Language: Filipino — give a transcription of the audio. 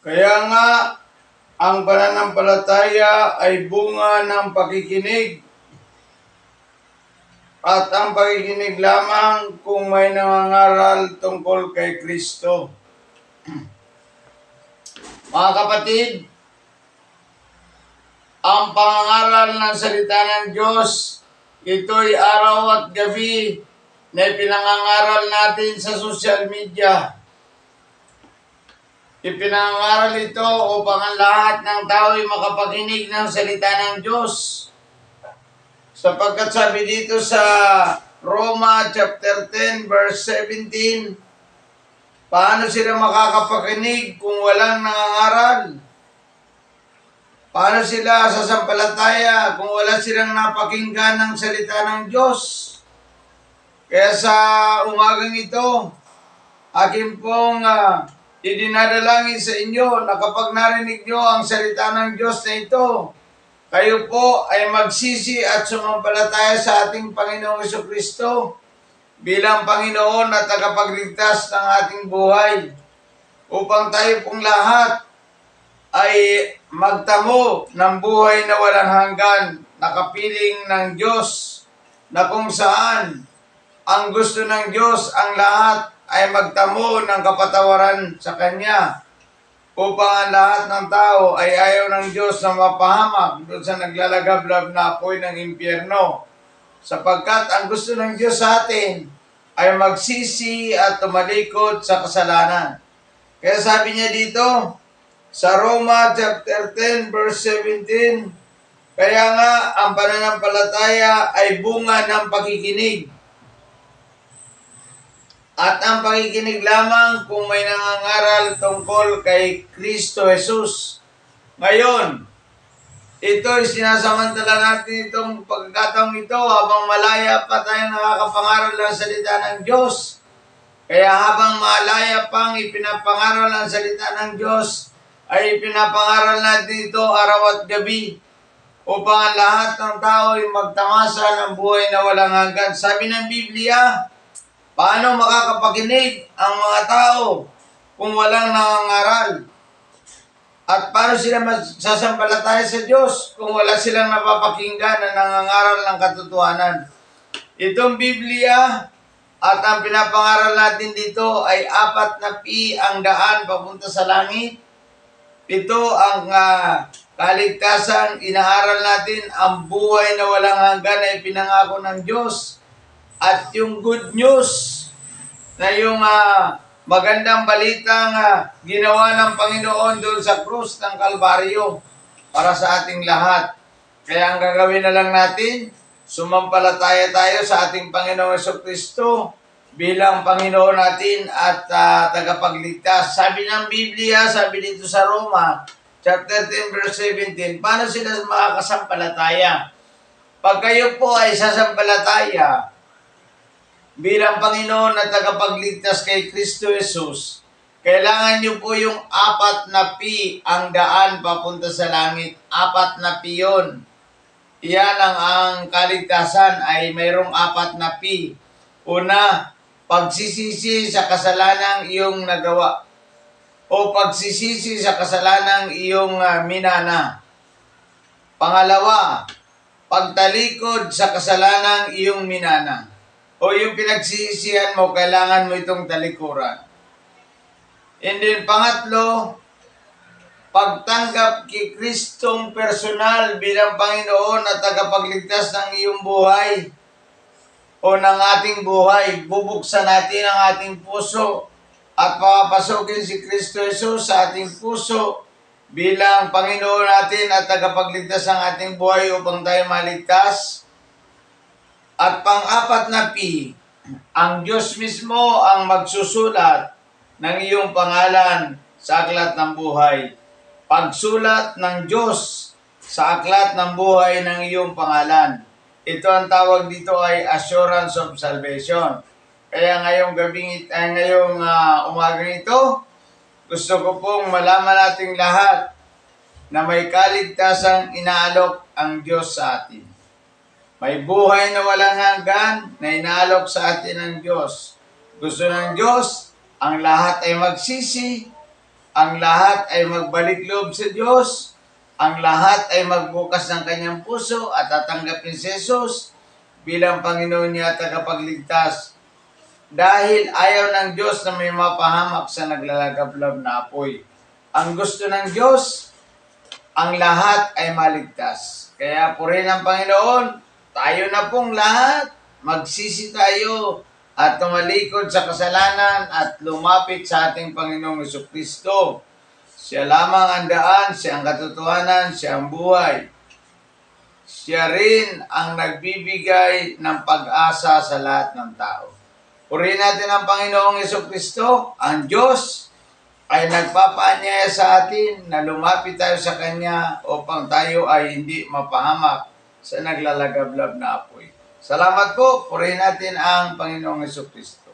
Kaya nga, ang pananampalataya ay bunga ng pakikinig. At ang pakikinig lamang kung may nangangaral tungkol kay Kristo. Mga kapatid, ang pangangaral ng salita ng Diyos, ito'y araw at gabi na pinangangaral natin sa social media. Ipinangaral ito upang ang lahat ng tao ay makapakinig ng salita ng Diyos. Sapagkat sabi dito sa Roma chapter 10 verse 17, paano sila makakapakinig kung walang nangangaral? Paano sila sasampalataya kung wala silang napakinggan ng salita ng Diyos? Kaya sa umagang ito, akin pong uh, idinadalangin sa inyo na kapag narinig nyo ang salita ng Diyos na ito, kayo po ay magsisi at sumampalataya sa ating Panginoong Kristo bilang Panginoon at tagapagligtas ng ating buhay upang tayo pong lahat ay magtamo ng buhay na walang hanggan, nakapiling ng Diyos na kung saan ang gusto ng Diyos ang lahat ay magtamo ng kapatawaran sa Kanya upang ang lahat ng tao ay ayaw ng Diyos na mapahamak doon sa naglalagablab na apoy ng impyerno. Sapagkat ang gusto ng Diyos sa atin ay magsisi at tumalikod sa kasalanan. Kaya sabi niya dito, sa Roma chapter 10 verse 17, kaya nga ang pananampalataya ay bunga ng pakikinig. At ang pakikinig lamang kung may nangangaral tungkol kay Kristo Jesus. Ngayon, ito'y sinasamantala natin itong pagkakataong ito habang malaya pa tayo nakakapangaral ng salita ng Diyos. Kaya habang malaya pang ipinapangaral ng salita ng Diyos, ay pinapangaral natin ito araw at gabi upang ang lahat ng tao ay magtamasa ng buhay na walang hanggan. Sabi ng Biblia, Paano makakapakinig ang mga tao kung walang nangangaral? At paano sila sasampalataya sa Diyos kung wala silang napapakinggan na nangangaral ng katotohanan? Itong Biblia at ang pinapangaral natin dito ay apat na pi ang daan papunta sa langit. Ito ang uh, kaligtasan, inaaral natin ang buhay na walang hanggan ay pinangako ng Diyos at yung good news na yung uh, magandang balitang uh, ginawa ng Panginoon doon sa krus ng Kalbaryo para sa ating lahat. Kaya ang gagawin na lang natin, sumampalataya tayo sa ating Panginoong Kristo bilang Panginoon natin at uh, tagapagligtas. Sabi ng Biblia, sabi dito sa Roma, chapter 10 verse 17, paano sila makakasampalataya? Pag kayo po ay sasampalataya, bilang Panginoon at tagapagligtas kay Kristo Jesus, kailangan niyo po yung apat na P ang daan papunta sa langit. Apat na P yun. Iyan ang, ang kaligtasan ay mayroong apat na P. Una, pagsisisi sa kasalanang iyong nagawa o pagsisisi sa kasalanang iyong uh, minana. Pangalawa, pagtalikod sa kasalanang iyong minana o yung pinagsisihan mo, kailangan mo itong talikuran. And then pangatlo, pagtanggap kay Kristong personal bilang Panginoon at tagapagligtas ng iyong buhay o ng ating buhay. Bubuksan natin ang ating puso at papasokin si Kristo Jesus sa ating puso bilang Panginoon natin at tagapagligtas ng ating buhay upang tayo maligtas at pang-apat na P, ang Diyos mismo ang magsusulat ng iyong pangalan sa aklat ng buhay. Pagsulat ng Diyos sa aklat ng buhay ng iyong pangalan. Ito ang tawag dito ay assurance of salvation. Kaya ngayong gabing ay ngayong uh, umagang ito, gusto ko pong malaman nating lahat na may kaligtasang inaalok ang Diyos sa atin. May buhay na walang hanggan na inalok sa atin ng Diyos. Gusto ng Diyos, ang lahat ay magsisi ang lahat ay magbalik loob sa Diyos, ang lahat ay magbukas ng kanyang puso at tatanggapin si Jesus bilang Panginoon niya at tagapagligtas. Dahil ayaw ng Diyos na may mapahamak sa naglalagablab na apoy. Ang gusto ng Diyos, ang lahat ay maligtas. Kaya purihin ang Panginoon, tayo na pong lahat, magsisi tayo at tumalikod sa kasalanan at lumapit sa ating Panginoong Kristo. Siya lamang ang daan, siya ang katotohanan, siya ang buhay. Siya rin ang nagbibigay ng pag-asa sa lahat ng tao. Purihin natin ang Panginoong Kristo, ang Diyos, ay nagpapaanyaya sa atin na lumapit tayo sa Kanya upang tayo ay hindi mapahamak sa naglalagablab na apoy. Salamat po. Purihin natin ang Panginoong Kristo.